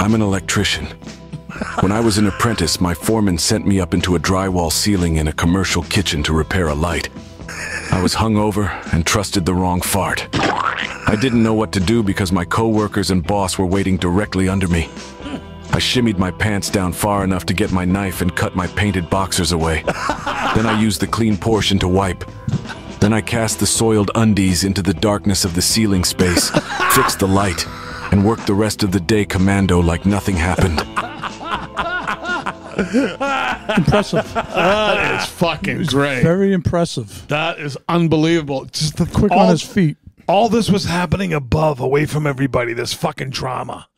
I'm an electrician. When I was an apprentice, my foreman sent me up into a drywall ceiling in a commercial kitchen to repair a light. I was hungover and trusted the wrong fart. I didn't know what to do because my coworkers and boss were waiting directly under me. I shimmied my pants down far enough to get my knife and cut my painted boxers away. then I used the clean portion to wipe. Then I cast the soiled undies into the darkness of the ceiling space, fixed the light, and worked the rest of the day commando like nothing happened. Impressive. That is fucking great. Very impressive. That is unbelievable. Just the Quick all, on his feet. All this was happening above, away from everybody. This fucking drama.